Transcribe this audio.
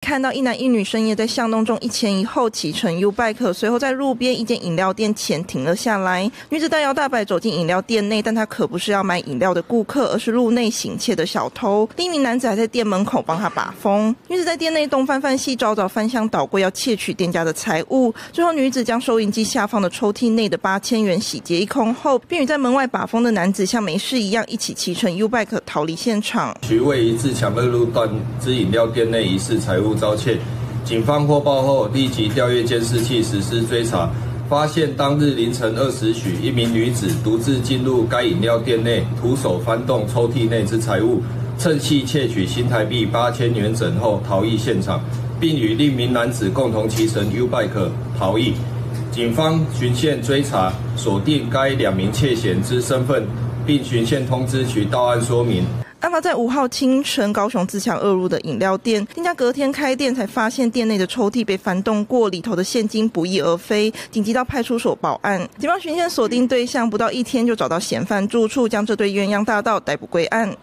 看到一男一女深夜在巷弄中一前一后骑乘 U bike，随后在路边一间饮料店前停了下来。女子大摇大摆走进饮料店内，但她可不是要买饮料的顾客，而是入内行窃的小偷。另一名男子还在店门口帮她把风。女子在店内东翻翻西找找，翻箱倒柜要窃取店家的财物。最后，女子将收银机下方的抽屉内的八千元洗劫一空后，并与在门外把风的男子像没事一样，一起骑乘 U bike 逃离现场。徐位于自强二路段之饮料店内疑似财物。不遭窃，警方获报后立即调阅监视器实施追查，发现当日凌晨二时许，一名女子独自进入该饮料店内，徒手翻动抽屉内之财物，趁隙窃取新台币八千元整后逃逸现场，并与另一名男子共同骑乘 U bike 逃逸。警方循线追查，锁定该两名窃嫌之身份，并循线通知其到案说明。案发在五号清晨，高雄自强二路的饮料店，店家隔天开店才发现店内的抽屉被翻动过，里头的现金不翼而飞，紧急到派出所报案。警方巡线锁定对象，不到一天就找到嫌犯住处，将这对鸳鸯大盗逮捕归案。